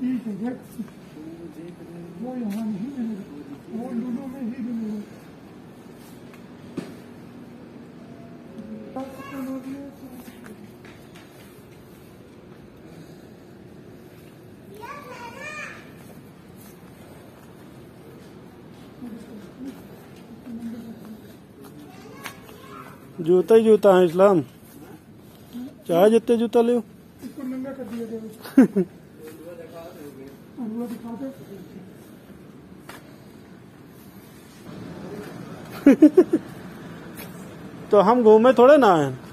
देख वो यहाँ नहीं मिलेगा वो लूलो में ही मिलेगा जूता ही जूता है इस्लाम चाहे जितने जूता ले तो हम घूमे थोड़े ना है।